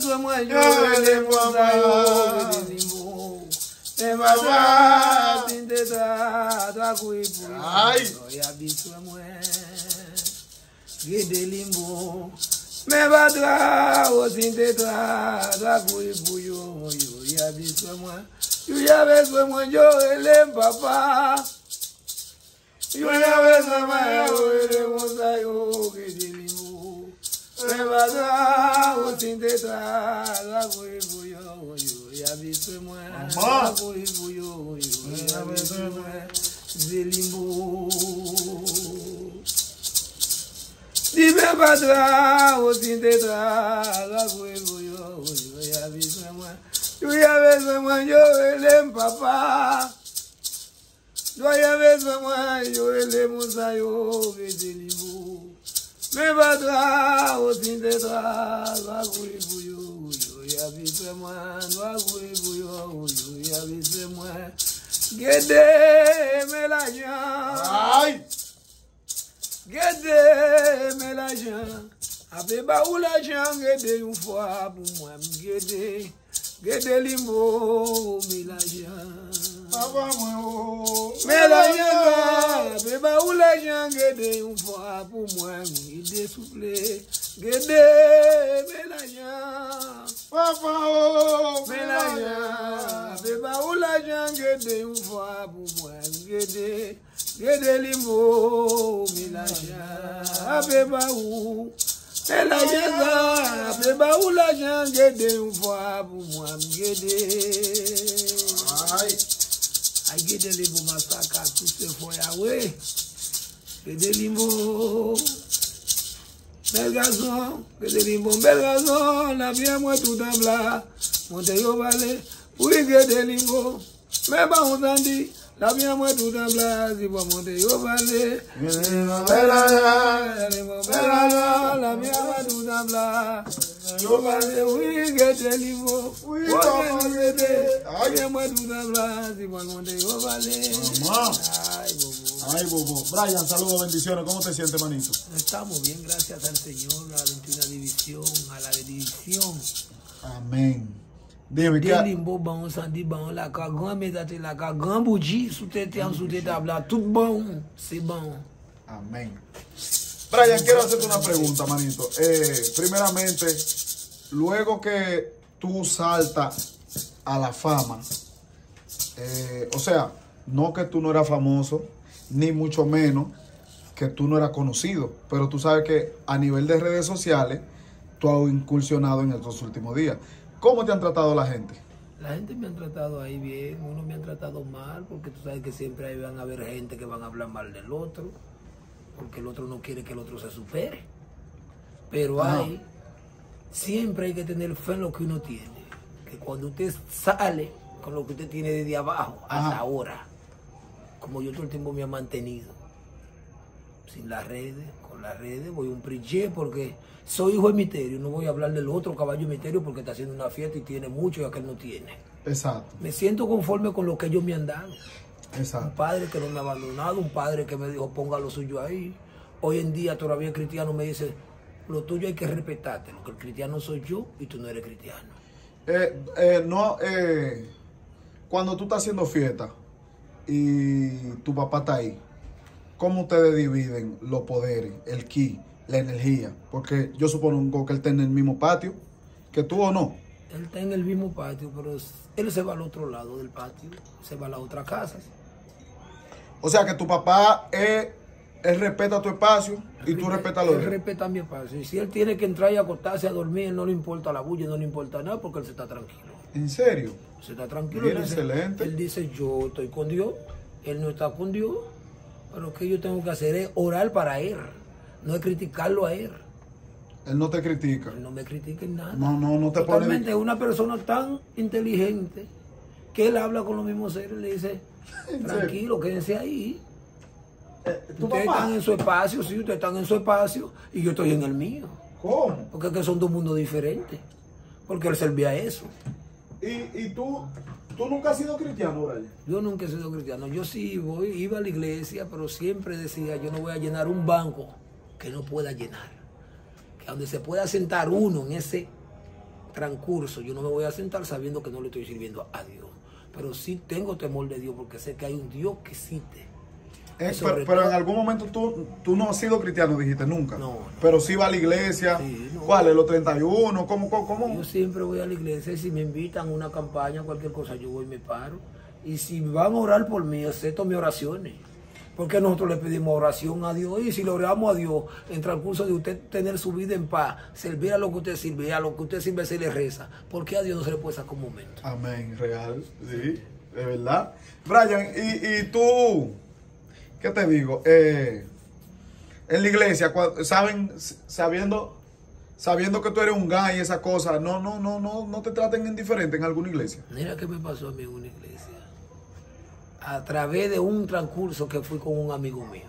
Mtoto mwenyewe ni mwanao Emaba tindeta takuipula ya biswe mwe Gede limbo. Mebadwa o tindeta takuipuyo ya biswe mwe Yuya beswe mwe yo ele mpapa Yuya beswe mwe yo ele mwosa yo gede Remada ou tinte ta, la pou yi pou yo yo, ya bitwe mwen, la pou yi pou yo yo, ya bitwe mwen, zelimbo. Di be badra ou tinte ta, la pou yi pou yo yo, ya bitwe mwen, yo ya bitwe mwen, yo elem papa. Yo ya bitwe mwen, yo elem mousa yo, ve zelimbo. Mwen badra, otin dedra, wavou yi bouyou, yo yavi se mwen, wavou yi bouyou, yo yavi se mwen. Gede me la jan, gede me la jan, api ba ou la jan, gede yon fwa pou mwen, gede, gede limbo mi la jan. Papa mwen o Mè la yon gwa Be ba ou la jan gede Yon fwa pou mwen Mwen ide souple Gede Mè la jan Papa o Mè la jan Be ba ou la jan gede Yon fwa pou mwen Gede Gede limbo Mè la jan Be ba ou Mè la jan Be ba ou la jan gede Yon fwa pou mwen Gede Ay. I get the limbo massacre to stay for Yahweh. Get the limbo. Bel gazon, get the limbo. Bel gazon, la vie mwen tout an bla. Monte yo vale, oui get the limbo. Me ba ou zandi, la vie mwen tout an bla. Si Zibo monte yo vale. Bel gazon, la vie mwen tout an bla. Yo mande wige delivo, wone nwede, aye maduda blasi, manonde yo vale. Mamá. Ay, bobo. Ay, bobo. Brian, saludos, bendiciones. ¿Cómo te sientes, manito? Estamos bien, gracias al Señor, a la 21 división, a la división. Amén. Demi ka... Limbo ban ou, sandi ban ou, laka gran medate, laka gran bouji, sou tete an, sou tete abla, tout ban ou, se ban ou. Amen. Brian, quiero hacerte una pregunta, manito. Eh, primeramente, luego que tú saltas a la fama, eh, o sea, no que tú no eras famoso, ni mucho menos que tú no eras conocido, pero tú sabes que a nivel de redes sociales, tú has incursionado en estos últimos días. ¿Cómo te han tratado la gente? La gente me han tratado ahí bien, unos me han tratado mal, porque tú sabes que siempre ahí van a haber gente que van a hablar mal del otro, porque el otro no quiere que el otro se supere. Pero Ajá. hay, siempre hay que tener fe en lo que uno tiene, que cuando usted sale con lo que usted tiene desde abajo hasta ahora, como yo todo el tiempo me he mantenido, sin las redes, con las redes, voy a un priché porque soy hijo de misterio, no voy a hablar del otro caballo misterio porque está haciendo una fiesta y tiene mucho y aquel no tiene. Exacto, Me siento conforme con lo que ellos me han dado. Un padre que no me ha abandonado, un padre que me dijo ponga lo suyo ahí. Hoy en día todavía el cristiano me dice, lo tuyo hay que respetarte, lo que el cristiano soy yo y tú no eres cristiano. Eh, eh, no, eh, cuando tú estás haciendo fiesta y tu papá está ahí, ¿cómo ustedes dividen los poderes, el ki, la energía? Porque yo supongo que él está en el mismo patio que tú o no. Él está en el mismo patio, pero él se va al otro lado del patio, se va a la otra casa. O sea que tu papá, eh, él respeta tu espacio y tú respetas lo Él de él. respeta mi espacio. Y si él tiene que entrar y acostarse a dormir, él no le importa la bulla, no le importa nada porque él se está tranquilo. ¿En serio? Se está tranquilo. Bien, él dice, excelente. Él dice, yo estoy con Dios, él no está con Dios, pero lo que yo tengo que hacer es orar para él, no es criticarlo a él. Él no te critica. Él no me critica en nada. No, no, no te pone... Totalmente, es una persona tan inteligente que él habla con los mismos seres y le dice, ¿En tranquilo, quédense ahí. ¿Tu Ustedes papá? están en su espacio, sí, ustedes están en su espacio y yo estoy en el mío. ¿Cómo? Porque es que son dos mundos diferentes. Porque él servía a eso. ¿Y, y tú, tú nunca has sido cristiano, Brian? Yo nunca he sido cristiano. Yo sí voy, iba a la iglesia, pero siempre decía, yo no voy a llenar un banco que no pueda llenar. Que donde se pueda sentar uno en ese transcurso yo no me voy a sentar sabiendo que no le estoy sirviendo a Dios. Pero sí tengo temor de Dios porque sé que hay un Dios que existe. Eh, Y sobre pero, en algún momento tú, tú no has sido cristiano, dijiste nunca. No, no. Pero sí va a la iglesia. Sí, no. ¿Cuál es? ¿Los 31? ¿Cómo? ¿Cómo? cómo? Yo siempre voy a la iglesia y si me invitan a una campaña, cualquier cosa, yo voy y me paro. Y si van a orar por mí, acepto mis oraciones. Porque nosotros le pedimos oración a Dios y si le oramos a Dios en transcurso de usted tener su vida en paz, servir a lo que usted sirve, a lo que usted sirve se le reza, ¿por qué a Dios no se le puede sacar un momento? Amén, real, sí, de verdad. Brian, y, y tú, ¿qué te digo? Eh, en la iglesia, saben, sabiendo, sabiendo que tú eres un gay y esa cosa, no, no, no, no, no te traten indiferente en alguna iglesia. Mira qué me pasó a mí en una iglesia. A través de un transcurso que fui con un amigo mío,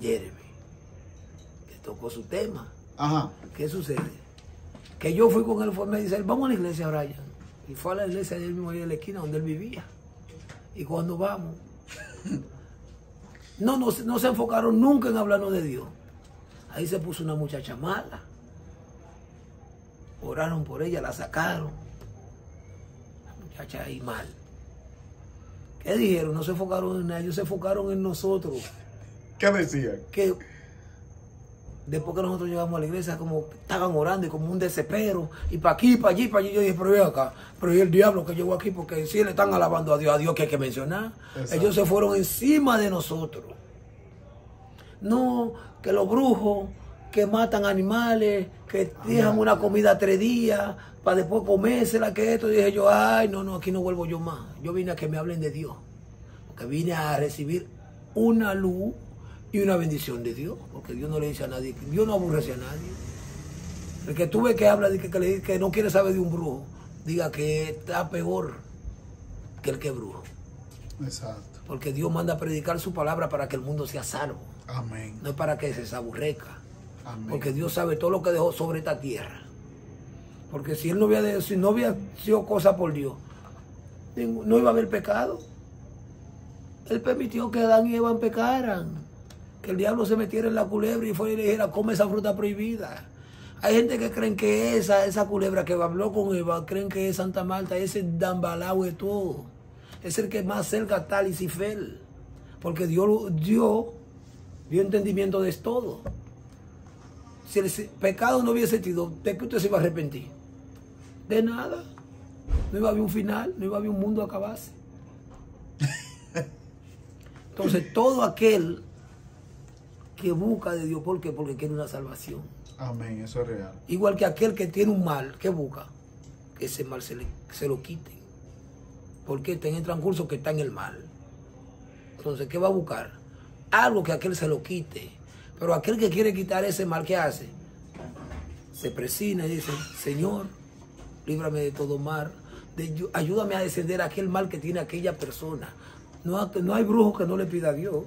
Jeremy, que tocó su tema. Ajá. ¿Qué sucede? Que yo fui con él, fue, me dice, él, vamos a la iglesia, Brian. Y fue a la iglesia de él mismo ahí en la esquina donde él vivía. Y cuando vamos, no, no, se- no se enfocaron nunca en hablarnos de Dios. Ahí se puso una muchacha mala. Oraron por ella, la sacaron. La muchacha ahí mal. ¿Qué dijeron? No se enfocaron en nada, ellos se enfocaron en nosotros ¿Qué decían? que después que nosotros llegamos a la iglesia, como estaban orando y como un desespero, y para aquí, para allí, para allí, yo dije, pero acá, pero el diablo que llegó aquí, porque si le están alabando a Dios, a Dios que hay que mencionar, Exacto. ellos se fueron encima de nosotros. No, que los brujos que matan animales, que dejan una comida tres días, para después comérsela, que esto, dije yo, ay, no, no, aquí no vuelvo yo más. Yo vine a que me hablen de Dios, porque vine a recibir una luz y una bendición de Dios, porque Dios no le dice a nadie, Dios no aburrece a nadie. El que tú ves que habla que, que, le- que no quiere saber de un brujo, diga que está peor que el que es brujo, Exacto. porque Dios manda a predicar su palabra para que el mundo sea salvo, Amén. no es para que se aburrezca. Amén. Porque Dios sabe todo lo que dejó sobre esta tierra. Porque si él no había, si no había sido cosa por Dios, no iba a haber pecado. Él permitió que Adán y Eva pecaran. Que el diablo se metiera en la culebra y fuera y le dijera, come esa fruta prohibida. Hay gente que creen que esa, esa culebra que habló con Eva, creen que es Santa Marta, ese Dambalao y todo. Es el que más cerca está a. Porque Dios dio, dio entendimiento de todo. Si el pecado no hubiese sido, ¿de qué usted se iba a arrepentir? De nada. No iba a haber un final, no iba a haber un mundo a acabarse. Entonces, todo aquel que busca de Dios, ¿por qué? Porque quiere una salvación. Amén, eso es real. Igual que aquel que tiene un mal, ¿qué busca? Que ese mal se, le- se lo quiten. Porque está en el transcurso que está en el mal. Entonces, ¿qué va a buscar? Algo que aquel se lo quite. Pero aquel que quiere quitar ese mal, ¿qué hace? Se presina y dice, Señor, líbrame de todo mal. De- ayúdame a descender a aquel mal que tiene aquella persona. No, ha- no hay brujo que no le pida a Dios.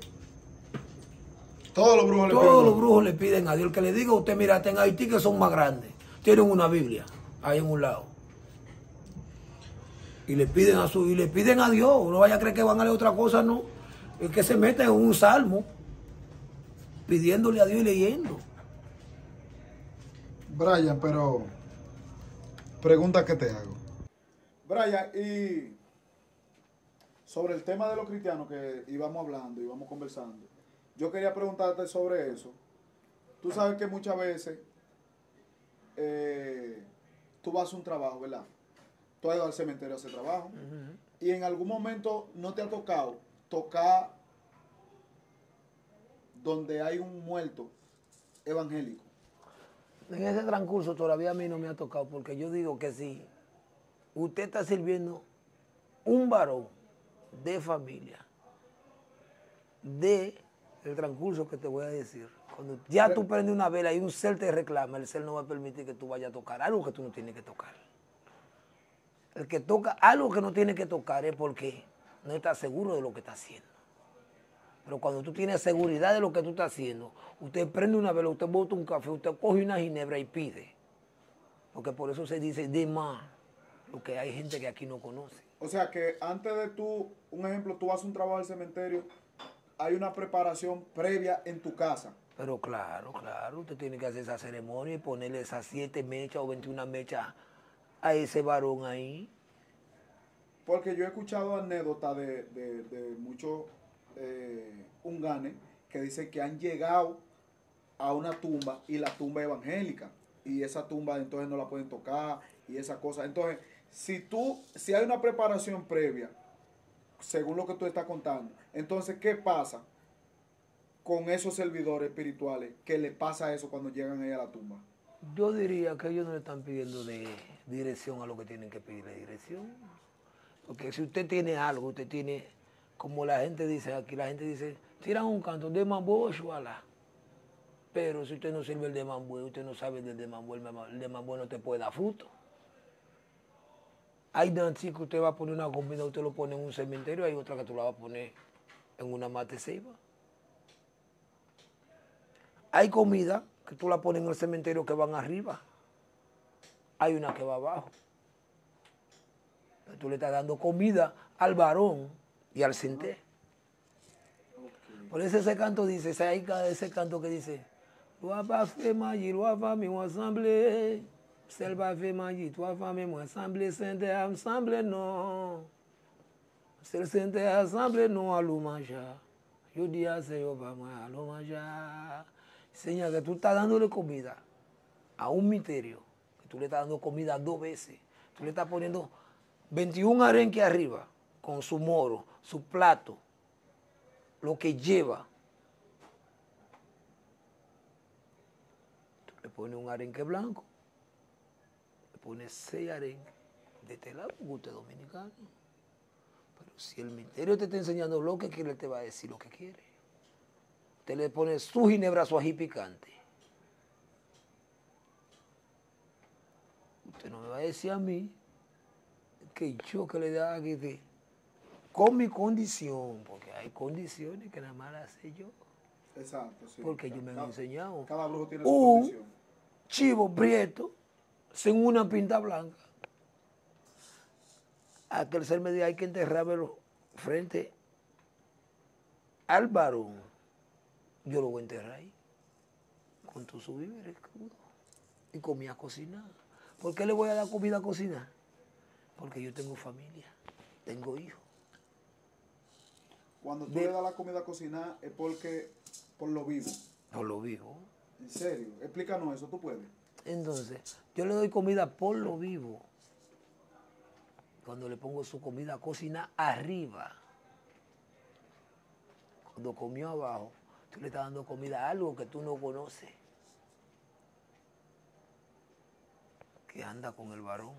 Todos los brujos le Todos piden- los brujos le piden a Dios. El que le diga a usted, mira, en Haití que son más grandes. Tienen una Biblia ahí en un lado. Y le piden a su, y le piden a Dios. No vaya a creer que van a leer otra cosa, no. Es que se meten en un salmo pidiéndole a Dios y leyendo. Brian, pero pregunta que te hago. Brian, y sobre el tema de los cristianos que íbamos hablando, íbamos conversando, yo quería preguntarte sobre eso. Tú sabes que muchas veces eh, tú vas a un trabajo, ¿verdad? Tú has ido al cementerio a hacer trabajo y en algún momento no te ha tocado tocar donde hay un muerto evangélico. En ese transcurso todavía a mí no me ha tocado, porque yo digo que si usted está sirviendo un varón de familia, de el transcurso que te voy a decir, cuando ya tú prendes una vela y un ser te reclama, el ser no va a permitir que tú vayas a tocar algo que tú no tienes que tocar. El que toca algo que no tiene que tocar es porque no está seguro de lo que está haciendo. Pero cuando tú tienes seguridad de lo que tú estás haciendo, usted prende una vela, usted bota un café, usted coge una ginebra y pide. Porque por eso se dice de más, lo que hay gente que aquí no conoce. O sea que antes de tú, un ejemplo, tú haces un trabajo al cementerio, hay una preparación previa en tu casa. Pero claro, claro, usted tiene que hacer esa ceremonia y ponerle esas siete mechas o 21 mechas a ese varón ahí. Porque yo he escuchado anécdotas de, de, de muchos eh, unganes que dicen que han llegado a una tumba y la tumba evangélica. Y esa tumba entonces no la pueden tocar y esa cosa. Entonces, si tú, si hay una preparación previa, según lo que tú estás contando, entonces, ¿qué pasa con esos servidores espirituales que le pasa eso cuando llegan ahí a la tumba? Yo diría que ellos no le están pidiendo dirección a lo que tienen que pedirle dirección. Porque si usted tiene algo, usted tiene, como la gente dice aquí, la gente dice, tiran un canto de mambo shuala. Pero si usted no sirve el de mambo, usted no sabe del de mambo, el de mambo no te puede dar fruto. Hay danzas que usted va a poner una comida, usted lo pone en un cementerio, hay otra que tú la vas a poner en una mate ceiba. Hay comida que tú la pones en el cementerio que van arriba. Hay una que va abajo. Tú le estás dando comida al varón y al centé. Por eso ese canto dice, ese, canto que dice, fait magie, loi pas mis ensemble. Fait magie, toi femme moi ensemble, sainte ensemble non. C'est sainte ensemble à l'hommage. Yo dis a Señor, vamos a l'hommage. Señor, que tú estás dándole comida a un misterio, que tú le estás dando comida dos veces. Tú le estás poniendo 21 arenques arriba, con su moro, su plato, lo que lleva. Tú le pones un arenque blanco, le pones seis arenques de tela, es dominicano. Pero si el misterio te está enseñando lo que quiere, te va a decir lo que quiere. Usted le pone su ginebra, su ají picante. Usted no me va a decir a mí que yo que le da de- con mi condición, porque hay condiciones que nada más las sé yo. Exacto, sí. Porque yo me Cada- enseñado. Cada brujo tiene su Un condición. chivo prieto sin una pinta blanca. Aquel ser me dijo, hay que enterrármelo frente al varón. Yo lo voy a enterrar ahí, con todos sus víveres crudos. Y comida cocinada. ¿Por qué le voy a dar comida cocinada? Porque yo tengo familia, tengo hijos. Cuando tú De- le das la comida cocinada es porque, por lo vivo. No lo vivo. En serio, explícanos eso, tú puedes. Entonces, yo le doy comida por lo vivo. Cuando le pongo su comida a cocinar arriba. Cuando comió abajo, tú le estás dando comida a algo que tú no conoces. Que anda con el varón.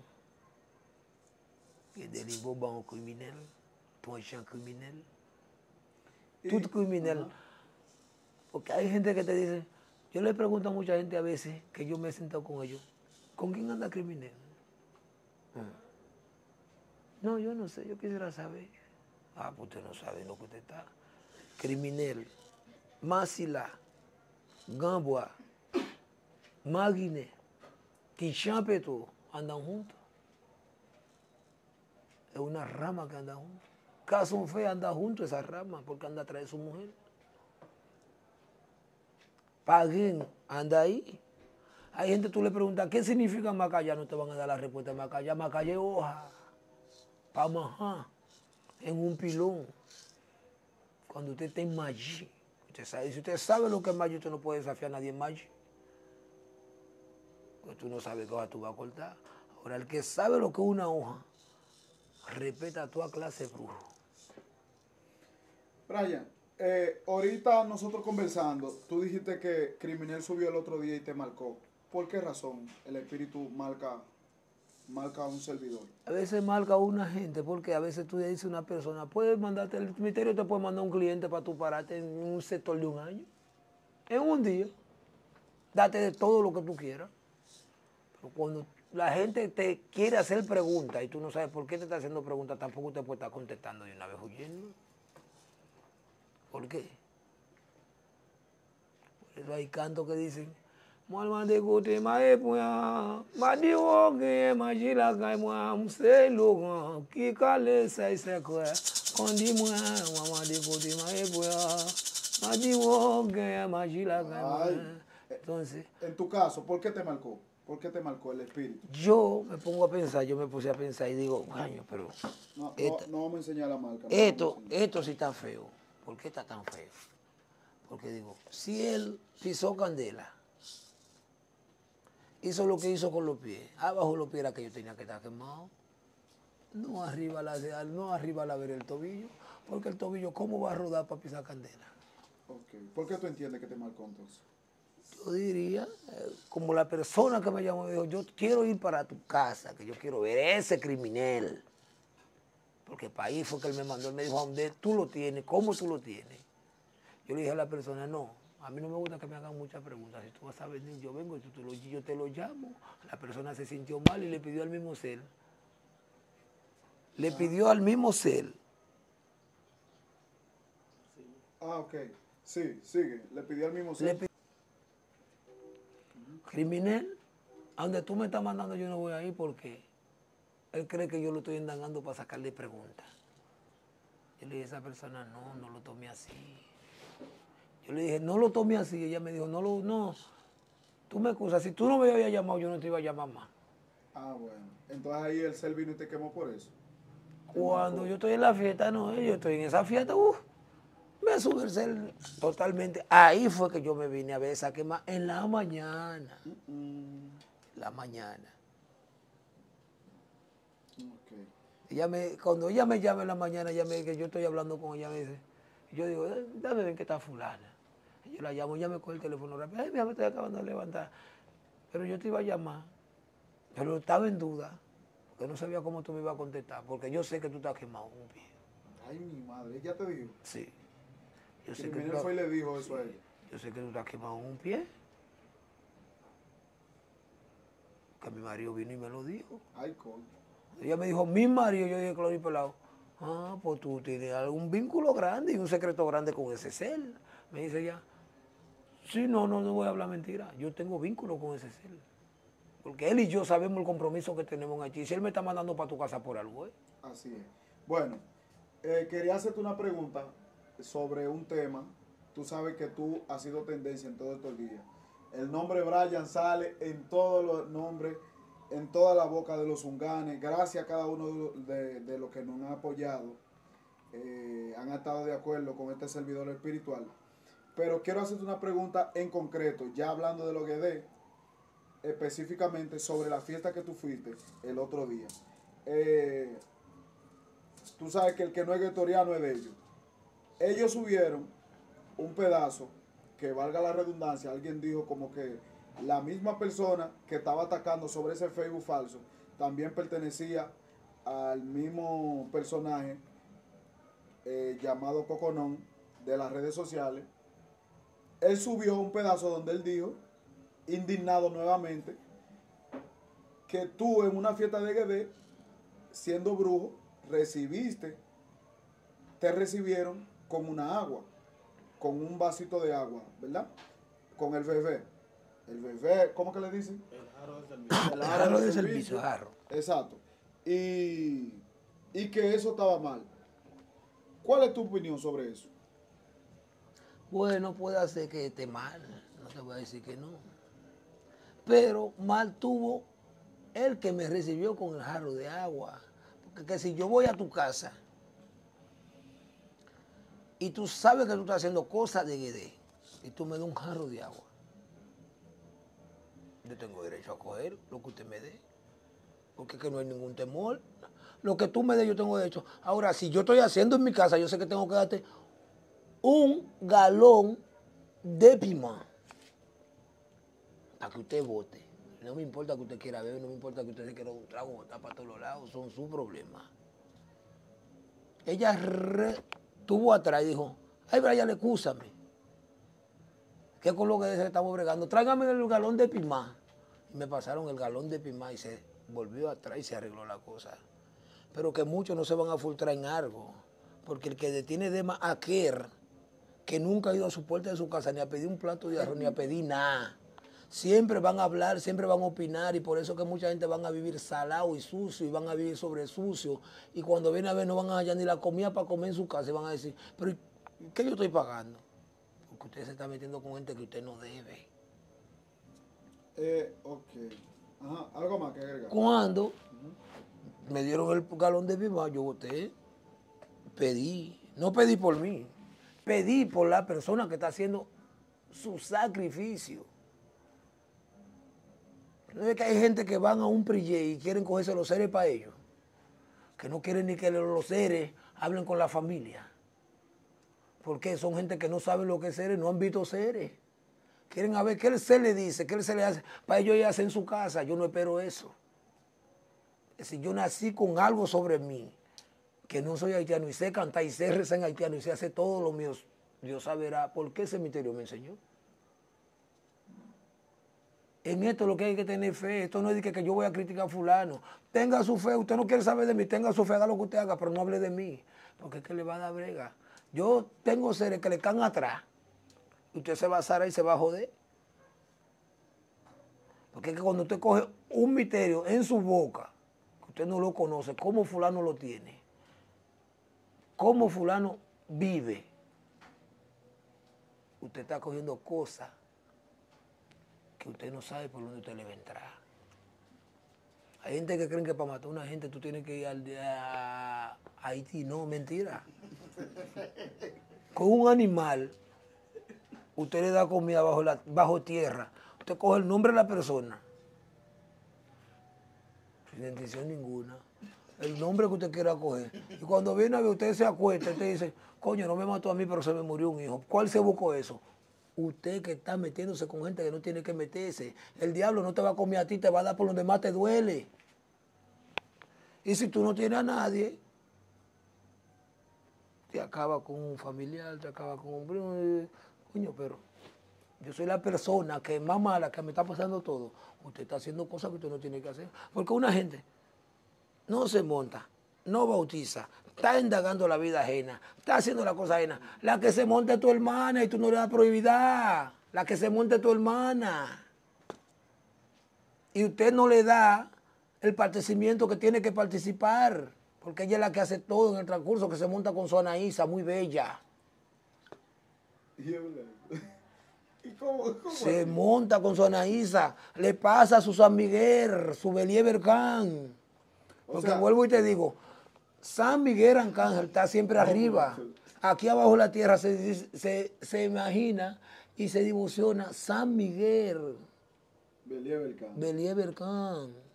Que es del un criminel. Y- Tú criminal. Ajá. Porque hay gente que te dice, yo le pregunto a mucha gente a veces que yo me he sentado con ellos, ¿con quién anda criminal? Mm. No, yo no sé, yo quisiera saber. Ah, pues usted no sabe lo que usted está. Criminal, Masila, Gamboa, Maguine, Quinchampeto, andan juntos. Es una rama que anda juntos. Caso fe anda junto esa rama porque anda atrás de su mujer. Paguen anda ahí. Hay gente, tú le preguntas, ¿qué significa Macaya? No te van a dar la respuesta Macaya. Macaya es hoja, pa' majar, en un pilón. Cuando usted está en Maggi, usted sabe, si usted sabe lo que es Maggi, usted no puede desafiar a nadie en Maggi. Porque tú no sabes qué hoja tú vas a cortar. Ahora, el que sabe lo que es una hoja, respeta a toda clase de brujo. Brian, eh, ahorita nosotros conversando, tú dijiste que Criminal subió el otro día y te marcó. ¿Por qué razón el espíritu marca, marca a un servidor? A veces marca una gente, porque a veces tú le dices a una persona, puedes mandarte, el ministerio te puede mandar un cliente para tú pararte en un sector de un año, en un día, date de todo lo que tú quieras. Pero cuando la gente te quiere hacer preguntas y tú no sabes por qué te está haciendo preguntas, tampoco te puede estar contestando de una vez huyendo. ¿Por qué? Por eso hay cantos que dicen, Mwalma de kote ma e pwa, ma di wo ge ma jila kai mwa, mse logan, ki kale sai se kwe, kondi mwa, mwalma de kote ma e pwa, ma di wo ge ma jila kai mwa. Entonces, En tu caso, ¿por qué te marcó? ¿Por qué te marcó el espíritu? yo me pongo a pensar, yo me puse a pensar y digo, coño, pero No, no, Esta- no vamos a enseñar la marca. no esto, esto sí está feo. ¿Por qué está tan feo? Porque digo, si él pisó candela, hizo lo que hizo con los pies, abajo los pies era que yo tenía que estar quemado. No arriba la, no arriba la ver el tobillo, porque el tobillo, ¿cómo va a rodar para pisar candela? Ok. ¿Por qué tú entiendes que te marcó entonces? Yo diría, eh, como la persona que me llamó, dijo, yo quiero ir para tu casa, que yo quiero ver ese criminal. Porque para ahí fue que él me mandó, él me dijo, ¿a dónde tú lo tienes? ¿Cómo tú lo tienes? Yo le dije a la persona, no, a mí no me gusta que me hagan muchas preguntas. Si tú vas a venir, yo vengo y tú te lo, yo te lo llamo. La persona se sintió mal y le pidió al mismo cel. Le pidió al mismo cel. Ah, ok. Sí, sigue. Le pidió al mismo ser. pi- Criminal, a donde tú me estás mandando yo no voy a ir porque él cree que yo lo estoy indagando para sacarle preguntas. Yo le dije a esa persona, no, no lo tome así. Yo le dije, no lo tome así. Ella me dijo, no, lo, no, tú me excusas, si tú no me habías llamado, yo no te iba a llamar más. Ah, bueno. Entonces ahí el ser vino y te quemó por eso. Cuando yo estoy en la fiesta, no, yo estoy en esa fiesta, uff, me sube el cel totalmente. Ahí fue que yo me vine a ver esa quema en la mañana. La mañana. Ok. Ella me, cuando ella me llama en la mañana, ella me, que yo estoy hablando con ella, me dice, yo digo, "Eh, dame ver que está fulana. Yo la llamo, ella me coge el teléfono rápido, ay, mira, me estoy acabando de levantar. Pero yo te iba a llamar, pero estaba en duda, porque no sabía cómo tú me ibas a contestar, porque yo sé que tú estás quemado un pie. Ay, mi madre. ¿Ella te dijo? Sí. Yo sé, que tú fue y le dijo eso a ella. yo sé que tú estás quemado un pie. Que mi marido vino y me lo dijo. Ay, coño. Ella me dijo, mi marido, yo dije, Claudio Pelado, ah, pues tú tienes algún vínculo grande y un secreto grande con ese ser. Me dice ella, sí, no, no, no voy a hablar mentira, yo tengo vínculo con ese ser. Porque él y yo sabemos el compromiso que tenemos aquí. Si él me está mandando para tu casa por algo, ¿eh? Así es. Bueno, eh, quería hacerte una pregunta sobre un tema. Tú sabes que tú has sido tendencia en todos estos días. El nombre Brian sale en todos los nombres, en toda la boca de los unganes. Gracias a cada uno de, de- los que nos han apoyado. eh, han estado de acuerdo con este servidor espiritual. Pero quiero hacerte una pregunta en concreto, ya hablando de lo que de específicamente sobre la fiesta que tú fuiste el otro día. Eh, tú sabes que el que no es guetoriano es de ellos. Ellos subieron un pedazo que valga la redundancia, alguien dijo como que la misma persona que estaba atacando sobre ese Facebook falso también pertenecía al mismo personaje eh, llamado Coconón de las redes sociales. Él subió un pedazo donde él dijo, indignado nuevamente, que tú en una fiesta de GD, siendo brujo, recibiste, te recibieron con una agua, con un vasito de agua, ¿verdad? Con el bebé. El bebé, ¿cómo que le dicen? El Jarro de servicio, jarro. Exacto. Y, y que eso estaba mal. ¿Cuál es tu opinión sobre eso? Bueno, puede hacer que esté mal, no te voy a decir que no. Pero mal tuvo el que me recibió con el jarro de agua. Porque que si yo voy a tu casa y tú sabes que tú estás haciendo cosas de guedé y tú me das un jarro de agua, yo tengo derecho a coger lo que usted me dé. Porque es que no hay ningún temor. Lo que tú me des, yo tengo derecho. Ahora, si yo estoy haciendo en mi casa, yo sé que tengo que darte un galón de pimán para que usted vote. No me importa que usted quiera beber, no me importa que usted se quiera un trago, botar para todos lados, son sus problemas. Ella re- tuvo atrás y dijo, ay Brian, excúsame. ¿Qué con lo que se estamos bregando? Tráigame el galón de pimán. Y me pasaron el galón de pimán y se volvió atrás y se arregló la cosa. Pero que muchos no se van a filtrar en algo. Porque el que detiene de más aquel que nunca ha ido a su puerta de su casa ni a pedir un plato de arroz ni a pedir nada. Siempre van a hablar, siempre van a opinar y por eso que mucha gente van a vivir salado y sucio y van a vivir sobre sucio y cuando vienen a ver no van a hallar ni la comida para comer en su casa y van a decir, pero ¿qué yo estoy pagando? Porque usted se está metiendo con gente que usted no debe. Eh, ok. Ajá, algo más que agregar. Cuando me dieron el galón de viva, yo voté, pedí, no pedí por mí, pedí por la persona que está haciendo su sacrificio. ¿No es que hay gente que van a un prille y quieren cogerse los seres para ellos? Que no quieren ni que los seres hablen con la familia. Porque son gente que no sabe lo que es seres, no han visto seres. Quieren a ver qué el ser le dice, qué el ser le hace. Para ellos ya hacen en su casa. Yo no espero eso. Si yo nací con algo sobre mí, que no soy haitiano y sé cantar y sé rezar en haitiano y sé hacer todo lo mío, Dios saberá por qué ese misterio me enseñó. En esto lo que hay que tener fe. Esto no es que, que yo voy a criticar a fulano. Tenga su fe. Usted no quiere saber de mí. Tenga su fe. Haga lo que usted haga, pero no hable de mí. Porque es que le va a dar brega. Yo tengo seres que le caen atrás. Y usted se va a zar y se va a joder. Porque es que cuando usted coge un misterio en su boca, que usted no lo conoce, cómo fulano lo tiene, cómo fulano vive, usted está cogiendo cosas que usted no sabe por dónde usted le va a entrar. Hay gente que creen que para matar a una gente tú tienes que ir al, a Haití. No, mentira. Con un animal, usted le da comida bajo, la, bajo tierra. Usted coge el nombre de la persona. Sin intención ninguna. El nombre que usted quiera coger. Y cuando viene a ver, usted se acuesta, usted dice, coño, no me mató a mí, pero se me murió un hijo. ¿Cuál se buscó eso? Usted que está metiéndose con gente que no tiene que meterse. El diablo no te va a comer a ti, te va a dar por donde más te duele. Y si tú no tienes a nadie, te acaba con un familiar, te acaba con un primo. Coño, pero yo soy la persona que es más mala, que me está pasando todo. Usted está haciendo cosas que usted no tiene que hacer. Porque una gente no se monta, no bautiza, está indagando la vida ajena, está haciendo la cosa ajena. La que se monta es tu hermana y tú no le das prohibidad. La que se monta es tu hermana. Y usted no le da el participiento que tiene que participar, porque ella es la que hace todo en el transcurso, que se monta con su Anaísa, muy bella. ¿Y cómo, cómo Se monta con su Anaísa, le pasa a su San Miguel, su Believer Can. O Porque sea- vuelvo y te digo, San Miguel Arcángel está siempre arriba. Aquí abajo de la tierra se, se, se imagina y se divisiona San Miguel, Believer Khan. Believer Can.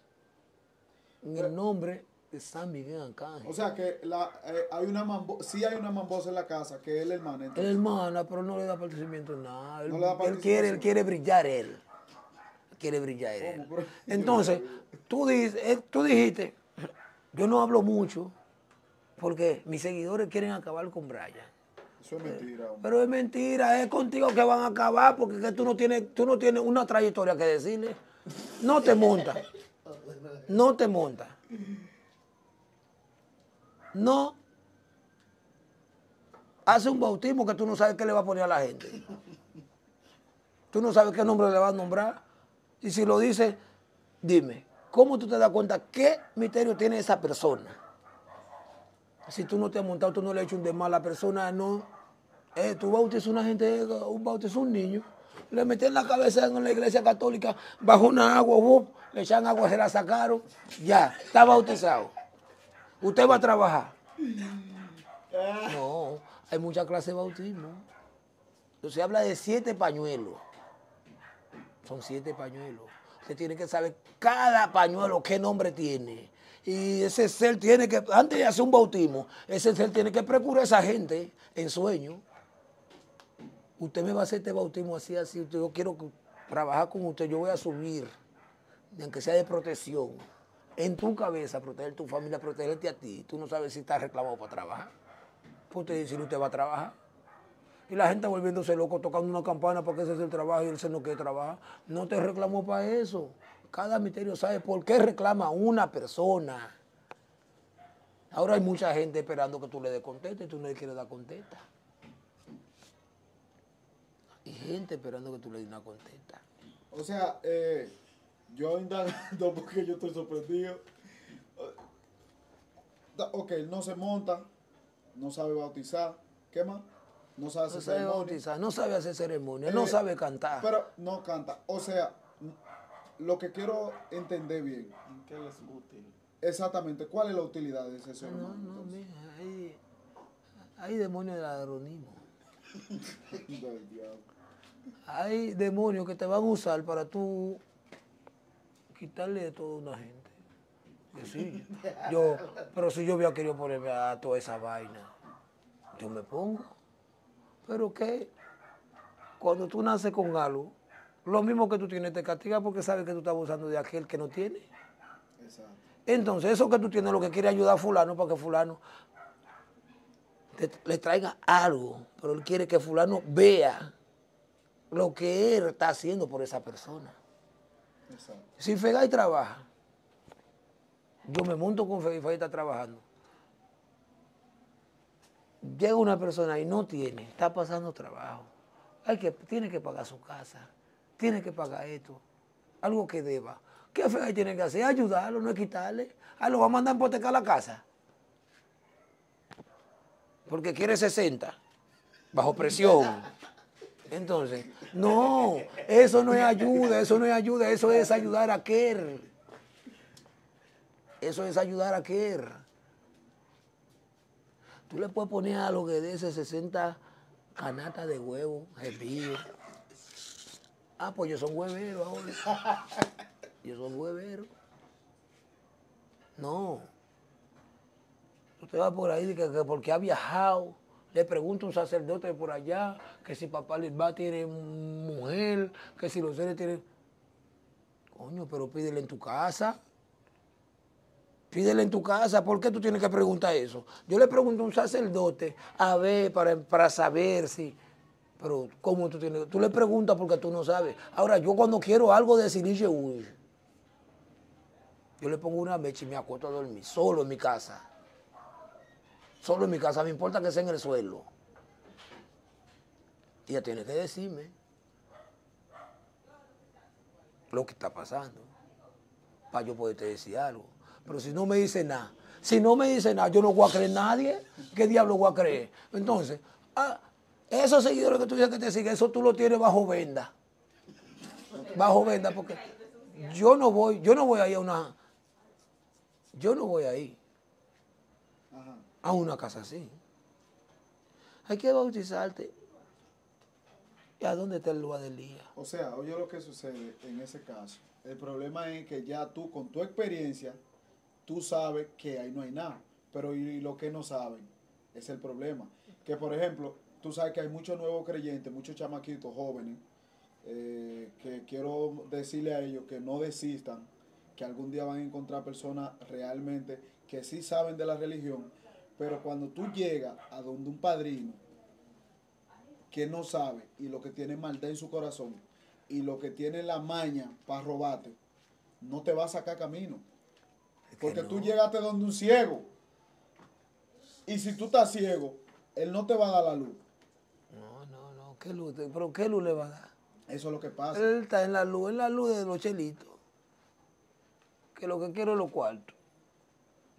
En el nombre de San Miguel Arcángel. O sea que la, eh, hay una mambo, sí hay una mambosa en la casa que es el hermano. Es entonces. hermana, pero no le da participación en nada. Él, No le da él quiere, él quiere brillar él. Quiere brillar él. Entonces, tú, dices, eh, tú dijiste, yo no hablo mucho porque mis seguidores quieren acabar con Brian. Eso es mentira, hombre. Pero es mentira, es contigo que van a acabar porque tú no tienes, tú no tienes una trayectoria que decirle. No te monta. No te monta. No hace un bautismo que tú no sabes qué le va a poner a la gente. Tú no sabes qué nombre le vas a nombrar. Y si lo dice, dime, ¿cómo tú te das cuenta qué misterio tiene esa persona? Si tú no te has montado, tú no le has hecho un desmal a la persona, no. Eh, tú bautizas una gente, un bautizas a un niño, le metes en la cabeza en la iglesia católica, bajo una agua, ¡buf! le echan agua, se la sacaron, ya, está bautizado. Usted va a trabajar. No, hay muchas clases de bautismo. Entonces habla de siete pañuelos. Son siete pañuelos. Usted tiene que saber cada pañuelo qué nombre tiene. Y ese ser tiene que, antes de hacer un bautismo, ese ser tiene que procurar a esa gente en sueño. Usted me va a hacer este bautismo así, así. Yo quiero que- trabajar con usted. Yo voy a subir, aunque sea de protección, en tu cabeza, proteger tu familia, protegerte a ti. Tú no sabes si estás reclamado para trabajar. Pues usted dice, usted va a trabajar. Y la gente volviéndose loco, tocando una campana porque ese es el trabajo y él se no quiere trabajar. No te reclamó para eso. Cada misterio sabe por qué reclama una persona. Ahora hay mucha gente esperando que tú le des contesta y tú no le quieres dar contesta. Hay gente esperando que tú le des una contesta. O sea, eh, yo indagando porque yo estoy sorprendido. Da- Ok, no se monta, no sabe bautizar. ¿Qué más? No sabe hacer No sabe ceremonia. bautizar, no sabe hacer ceremonia, no Eh, sabe cantar. Pero no canta. O sea, lo que quiero entender bien, ¿Qué es útil? exactamente, ¿cuál es la utilidad de ese ser No, humano? no, mira, hay, hay demonios de ladronismo. Hay demonios que te van a usar para tú quitarle de todo a una gente. Sí. Yo, pero si yo hubiera querido ponerme a toda esa vaina, yo me pongo. Pero que cuando tú naces con algo, lo mismo que tú tienes te castiga porque sabes que tú estás abusando de aquel que no tiene. Exacto. Entonces, eso que tú tienes lo que quiere ayudar a fulano para que fulano te- le traiga algo, pero él quiere que fulano vea lo que él está haciendo por esa persona. Exacto. Si Fegay trabaja, yo me monto con Fegay, Fegay está trabajando. Llega una persona y no tiene, está pasando trabajo. Hay que, tiene que pagar su casa, tiene que pagar esto, algo que deba. ¿Qué Fegay tiene que hacer? Ayudarlo, no es quitarle. Ah, lo va a mandar a hipotecar la casa. Porque quiere 60, bajo presión. Entonces, no, eso no es ayuda, eso no es ayuda, eso es ayudar a Kerr. Eso es ayudar a Kerr. Tú le puedes poner a lo que ese 60 canatas de huevo, repillo. Ah, pues ellos son hueveros ahora. Ellos son hueveros. No. Usted va por ahí que, que porque ha viajado, le pregunta a un sacerdote por allá que si papá Lisbá tiene mujer, que si los seres tienen. Coño, pero pídele en tu casa. Pídele en tu casa. ¿Por qué tú tienes que preguntar eso? Yo le pregunto a un sacerdote a ver, para, para saber si. Pero, ¿cómo tú tienes? Tú le preguntas porque tú no sabes. Ahora, yo cuando quiero algo de Siniche Uy, yo le pongo una mecha y me acuesto a dormir, solo en mi casa. Solo en mi casa, me importa que sea en el suelo. Ella tiene que decirme lo que está pasando. Para yo poderte decir algo. Pero si no me dice nada, si no me dice nada, yo no voy a creer en nadie. ¿Qué diablo voy a creer? Entonces, ah, esos seguidores que tú dices que te siguen, eso tú lo tienes bajo venda. Bajo venda, porque yo no voy, yo no voy ahí a una. Yo no voy ahí Ajá. A una casa así. Hay que bautizarte. ¿Y a dónde está el lugar del día? O sea, oye lo que sucede en ese caso. El problema es que ya tú, con tu experiencia, tú sabes que ahí no hay nada. Pero y lo que no saben es el problema. Que, por ejemplo, tú sabes que hay muchos nuevos creyentes, muchos chamaquitos jóvenes, eh, que quiero decirle a ellos que no desistan, que algún día van a encontrar personas realmente que sí saben de la religión, pero cuando tú llegas a donde un padrino, que no sabe y lo que tiene maldad en su corazón y lo que tiene la maña para robarte, no te va a sacar camino. Es que Porque no. tú llegaste donde un ciego. Y si tú estás ciego, él no te va a dar la luz. No, no, no. ¿Qué luz? ¿Pero qué luz le va a dar? Eso es lo que pasa. Él está en la luz, en la luz de los chelitos. Que lo que quiero es los cuartos.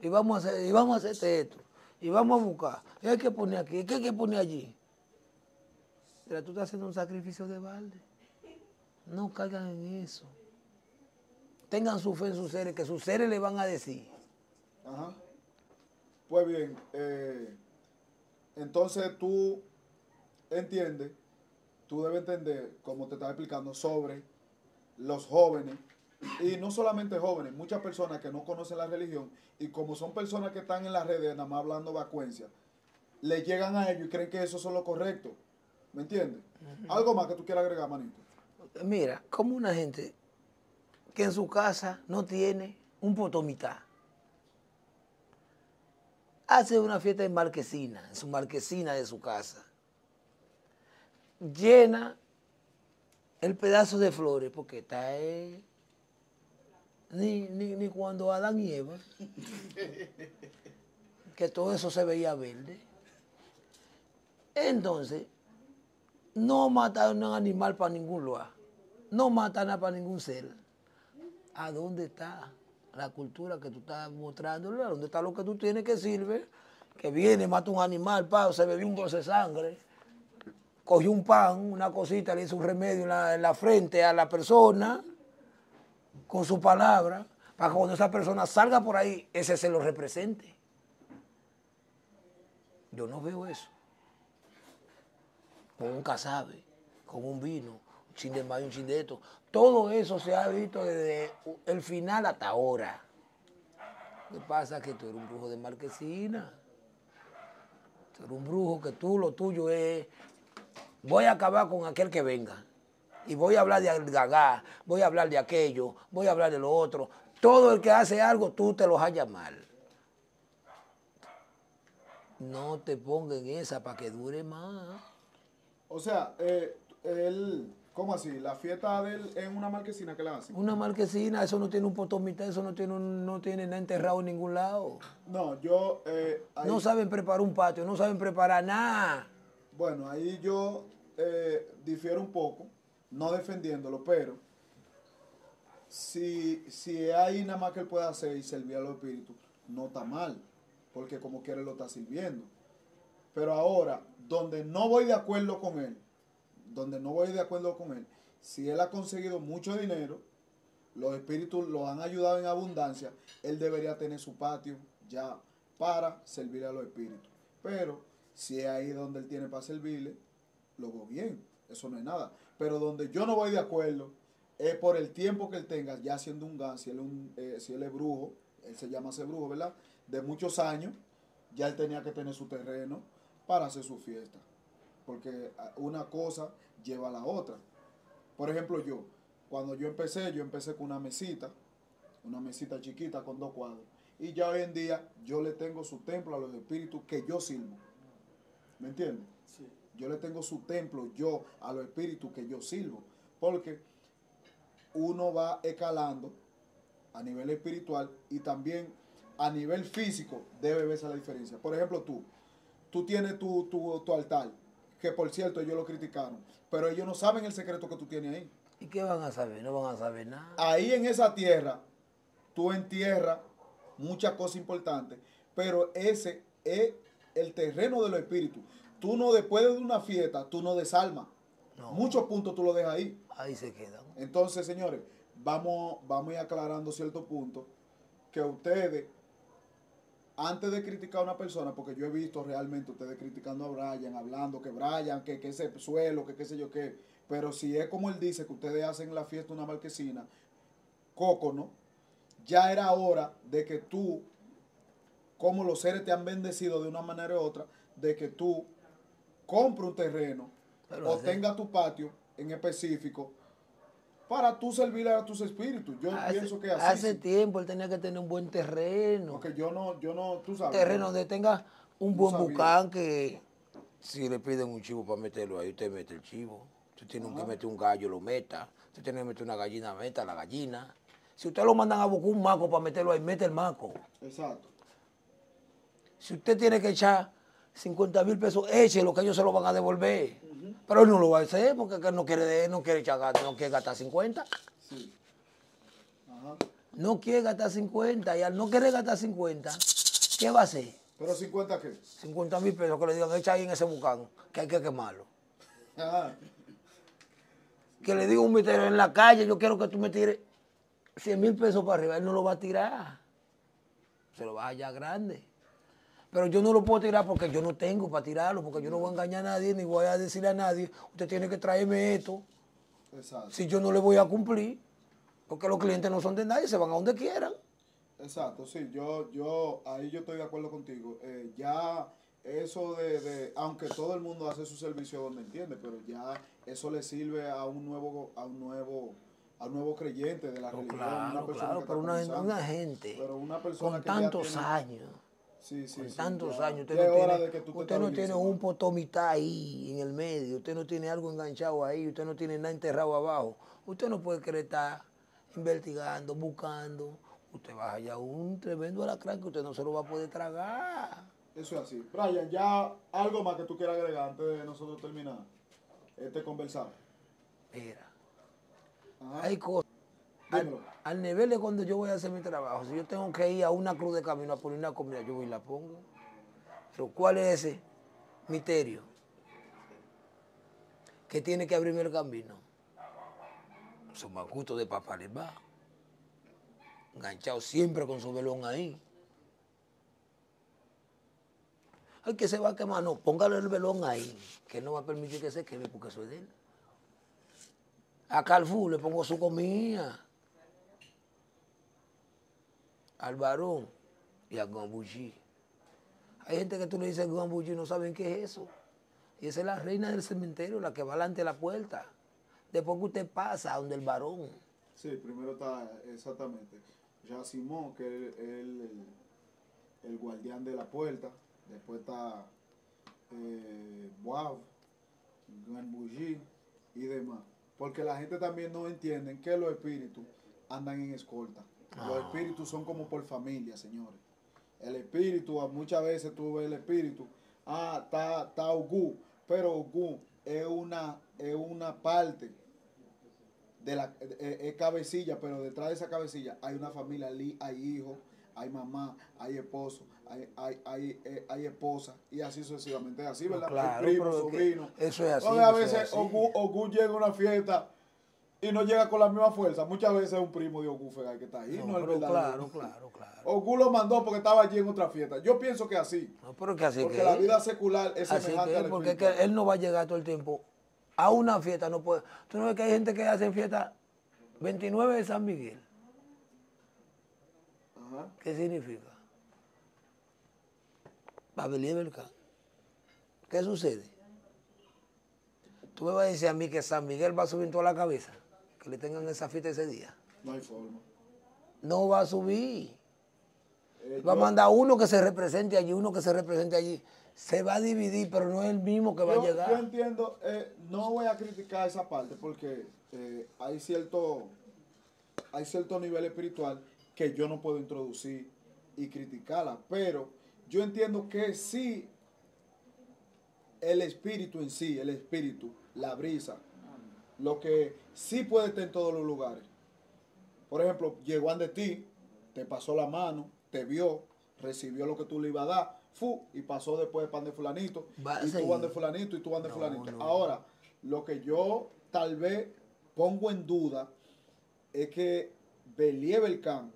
Y vamos a hacer, y vamos a hacer esto. Y vamos a buscar. Y hay que poner aquí, y que hay que poner allí. Mira, tú estás haciendo un sacrificio de balde. No caigan en eso. Tengan su fe en sus seres, que sus seres le van a decir. Ajá. Pues bien, eh, entonces tú entiendes, tú debes entender, como te estaba explicando, sobre los jóvenes, y no solamente jóvenes, muchas personas que no conocen la religión, y como son personas que están en las redes, nada más hablando vacuencia, le llegan a ellos y creen que eso es lo correcto. ¿Me entiendes? Algo más que tú quieras agregar, manito. Mira, como una gente que en su casa no tiene un potomitá. Hace una fiesta en marquesina, en su marquesina de su casa. Llena el pedazo de flores, porque está eh, ni, ni, ni cuando Adán y Eva, que todo eso se veía verde. Entonces, no matan a un animal para ningún lugar. No matan a para ningún ser. ¿A dónde está la cultura que tú estás mostrándole? ¿A dónde está lo que tú tienes que sirve? Que viene, mata un animal, pa, se bebió un bolso de sangre, cogió un pan, una cosita, le hizo un remedio en la frente a la persona con su palabra, para que cuando esa persona salga por ahí, ese se lo represente. Yo no veo eso. Con un casabe, con un vino, un chin de mayo, un chin de esto. Todo eso se ha visto desde el final hasta ahora. ¿Qué pasa? Que tú eres un brujo de marquesina. Tú eres un brujo que tú lo tuyo es, voy a acabar con aquel que venga. Y voy a hablar de Gagá, voy a hablar de aquello, voy a hablar de lo otro. Todo el que hace algo, tú te lo hallas mal. No te pongas en esa para que dure más. O sea, eh, él, ¿cómo así? La fiesta de él es una marquesina que la hacen. Una marquesina, eso no tiene un potomita, eso no tiene, un- no tiene nada enterrado en ningún lado. No, yo, eh, ahí- No saben preparar un patio, no saben preparar nada. bueno, ahí yo eh, difiero un poco, no defendiéndolo, pero si, si hay nada más que él puede hacer y servir a los espíritus, no está mal, porque como quiere lo está sirviendo. Pero ahora, donde no voy de acuerdo con él, donde no voy de acuerdo con él, si él ha conseguido mucho dinero, los espíritus lo han ayudado en abundancia, él debería tener su patio ya para servir a los espíritus. Pero si es ahí donde él tiene para servirle, lo bien, eso no es nada. Pero donde yo no voy de acuerdo es por el tiempo que él tenga, ya siendo un gan, si él un, eh, si él es brujo, él se llama ese brujo, ¿verdad? De muchos años, ya él tenía que tener su terreno para hacer su fiesta. Porque ah, una cosa lleva a la otra. Por ejemplo, yo, cuando yo empecé, yo empecé con una mesita, una mesita chiquita con dos cuadros. Y ya hoy en día yo le tengo su templo a los espíritus que yo sirvo. ¿Me entiendes? Yo le tengo su templo yo a los espíritus que yo sirvo. Porque uno va escalando a nivel espiritual y también a nivel físico debe verse la diferencia. Por ejemplo, tú, tú tienes tu, tu, tu altar, que por cierto ellos lo criticaron, pero ellos no saben el secreto que tú tienes ahí. ¿Y qué van a saber? No van a saber nada. Ahí en esa tierra, tú entierras muchas cosas importantes, pero ese es el terreno de los espíritus. Tú no, después de una fiesta, tú no desarmas. No. Muchos puntos tú lo dejas ahí. Ahí se quedan. Entonces, señores, vamos, vamos a ir aclarando ciertos puntos que ustedes, antes de criticar a una persona, porque yo he visto realmente ustedes criticando a Brian, hablando que Brian, que, que ese suelo, que qué sé yo qué, pero si es como él dice, que ustedes hacen en la fiesta una marquesina, coco, ¿no? Ya era hora de que tú, como los seres te han bendecido de una manera u otra, de que tú compres un terreno Pero o tengas tu patio en específico para tú servir a tus espíritus. Yo Hace, pienso que así. hace sí. tiempo él tenía que tener un buen terreno. Porque yo no, yo no, tú sabes. terreno ¿no? donde tenga un buen sabía. bucán que si le piden un chivo para meterlo ahí, usted mete el chivo. Si tiene que meter un gallo, lo meta. Si tiene que meter una gallina, meta la gallina. Si usted lo mandan a buscar un maco para meterlo ahí, mete el maco. Exacto. Si usted tiene que echar 50 mil pesos, échelo, que ellos se lo van a devolver. Pero él no lo va a hacer porque no quiere, no quiere, echar, gasto, no quiere gastar 50. Sí. Ajá. No quiere gastar 50 y al no querer gastar 50, ¿qué va a hacer? Pero 50 qué? 50 mil pesos que le digan, echa ahí en ese bucán, que hay que quemarlo. Ajá. Que le diga un mitero en la calle, yo quiero que tú me tires 100 mil pesos para arriba, él no lo va a tirar. Se lo va a hallar grande. Pero yo no lo puedo tirar porque yo no tengo para tirarlo, porque yo no voy a engañar a nadie, ni voy a decirle a nadie, usted tiene que traerme esto, Exacto. si yo no le voy a cumplir, porque los clientes no son de nadie, se van a donde quieran. Exacto, sí, yo, yo, ahí yo estoy de acuerdo contigo. Eh, ya eso de, de, aunque todo el mundo hace su servicio donde entiende, pero ya eso le sirve a un nuevo, a un nuevo, a un nuevo creyente de la No, religión, claro, una persona claro, pero una, una gente Pero una persona con que tantos tiene- años, Sí, sí, con sí, tantos años, usted ya no tiene, usted no tiene un potomitá ahí en el medio, usted no tiene algo enganchado ahí, usted no tiene nada enterrado abajo. Usted no puede querer estar investigando, buscando. Usted va allá un tremendo alacrán que usted no se lo va a poder tragar. Eso es así. Brian, ya algo más que tú quieras agregar antes de nosotros terminar este conversar. Mira, Ajá. hay cosas. Al, al nivel de cuando yo voy a hacer mi trabajo, si yo tengo que ir a una cruz de camino a poner una comida, yo voy y la pongo. Pero ¿cuál es ese misterio? Que tiene que abrirme el camino. Son más gustos de papá les va. enganchado siempre con su velón ahí. Ay, que se va a quemar, no, póngale el velón ahí, que no va a permitir que se queme porque es de él. A Carrefour le pongo su comida. Al varón y a Gambuji. Hay gente que tú le dices Gambuji no saben qué es eso. Y esa es la reina del cementerio, la que va delante de la puerta. Después que usted pasa donde el varón. Sí, primero está exactamente. Ya Simón, que es el, el, el guardián de la puerta. Después está eh, Boab, Gambuji y demás. Porque la gente también no entiende que los espíritus andan en escolta. Los espíritus son como por familia, señores. El espíritu, muchas veces tú ves el espíritu, ah, está, está Ogú, pero Ogú es una, es una parte de la es cabecilla, pero detrás de esa cabecilla hay una familia, hay hijos, hay mamá, hay esposo, hay, hay, hay, eh, hay esposa, y así sucesivamente. Así, ¿verdad? claro, primo, sobrino. eso es así, Entonces, a veces Ogú llega a una fiesta y no llega con la misma fuerza. Muchas veces es un primo de Fegal que está ahí, no, No, es verdadero. claro, claro, claro. Ogú lo mandó porque estaba allí en otra fiesta. Yo pienso que así. No, pero que así Porque que la es. vida secular es Así semejante que es, porque es que él no va a llegar todo el tiempo a una fiesta, no puede. Tú no ves que hay gente que hace fiesta 29 de San Miguel. Ajá. ¿Qué significa? Babelí Belcán. ¿Qué sucede? Tú me vas a decir a mí que San Miguel va a subir toda la cabeza, que le tengan esa fiesta ese día. No hay forma. No va a subir. Eh, Va a mandar uno que se represente allí, uno que se represente allí. Se va a dividir, pero no es el mismo que va yo, a llegar. yo entiendo, eh, no voy a criticar esa parte porque eh, hay cierto hay cierto nivel espiritual que yo no puedo introducir y criticarla, pero yo entiendo que sí el espíritu en sí, el espíritu, la brisa, lo que sí puede estar en todos los lugares. Por ejemplo, llegó ante ti, te pasó la mano, te vio, recibió lo que tú le ibas a dar, fu, y pasó después pan de fulanito, y tú van de fulanito, y tú van de No, fulanito. no. Ahora, lo que yo tal vez pongo en duda es que Belie Belcán,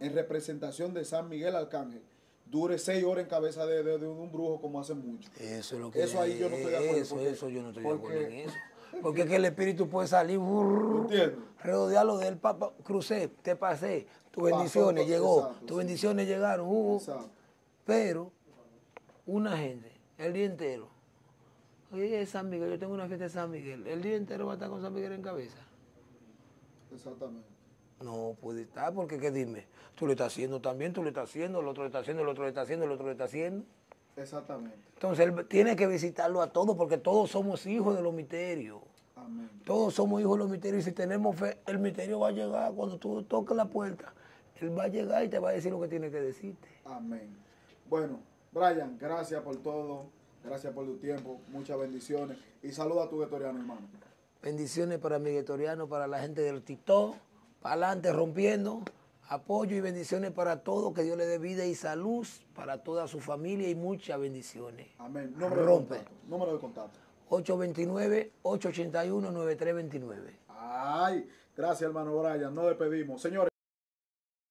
en representación de San Miguel Arcángel, dure seis horas en cabeza de, de- de un brujo como hace mucho. Eso es lo que Eso ahí yo no estoy de acuerdo, Eso, porque- eso yo no estoy de acuerdo en eso. Porque es que el espíritu puede salir, Entiendo. rodearlo del Papa, crucé, te pasé, tus bendiciones llegó, exacto, tus sí. bendiciones llegaron, uh, pero una gente, el día entero, oye, es San Miguel, yo tengo una fiesta de San Miguel, el día entero va a estar con San Miguel en cabeza. Exactamente. No puede estar, porque ¿qué dime? Tú lo estás haciendo también, tú lo estás haciendo, el otro lo está haciendo, el otro lo está haciendo, el otro lo está haciendo. Exactamente. Entonces él tiene que visitarlo a todos porque todos somos hijos de los misterios. Amén. Todos somos hijos de los misterios y si tenemos fe, el misterio va a llegar. Cuando tú toques la puerta, él va a llegar y te va a decir lo que tiene que decirte. Amén. Bueno, Brian, gracias por todo. Gracias por tu tiempo. Muchas bendiciones. Y saluda a tu vetoriano, hermano. Bendiciones para mi guetoriano, para la gente del TikTok, para adelante rompiendo. Apoyo y bendiciones para todos, que Dios le dé vida y salud para toda su familia y muchas bendiciones. Amén. Número Rompe. de contacto. Número de contacto. 829-881-9329. Ay, gracias, hermano Brian. Nos despedimos. Señores.